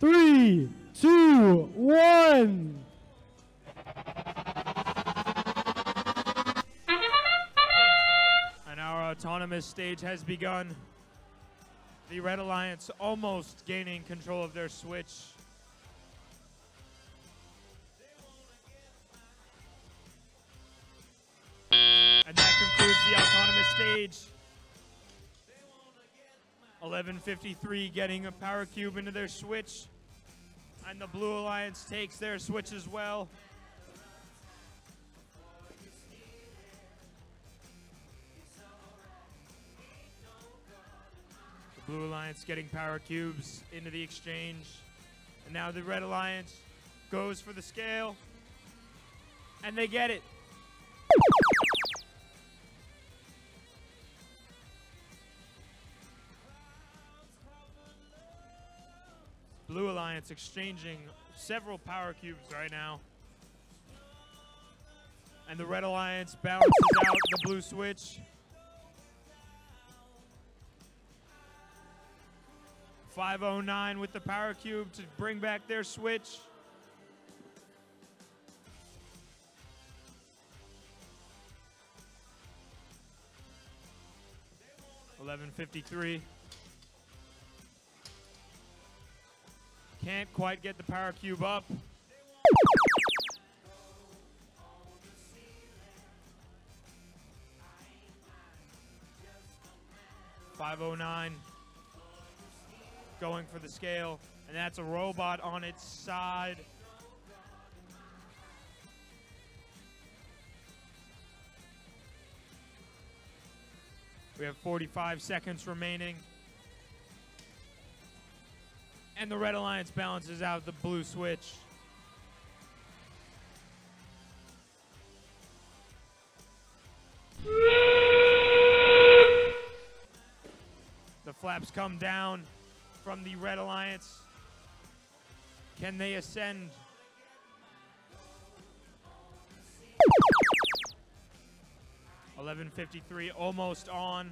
three, two, one. And our autonomous stage has begun. The Red Alliance almost gaining control of their switch. And that concludes the autonomous stage. 1153 getting a power cube into their switch. And the Blue Alliance takes their switch as well. The Blue Alliance getting power cubes into the exchange. And now the Red Alliance goes for the scale. And they get it. Blue Alliance exchanging several power cubes right now. And the Red Alliance balances out the blue switch. Five oh nine with the power cube to bring back their switch. Eleven fifty three. Can't quite get the power cube up. Five oh nine going for the scale, and that's a robot on its side. We have 45 seconds remaining. And the Red Alliance balances out the blue switch. The flaps come down from the Red Alliance. Can they ascend? Eleven fifty three, almost on.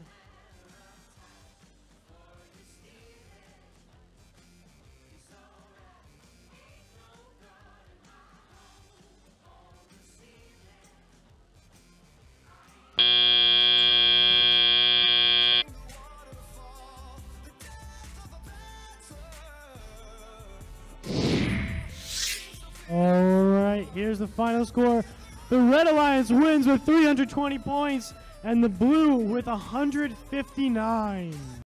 Here's the final score. The Red Alliance wins with 320 points, and the Blue with 159.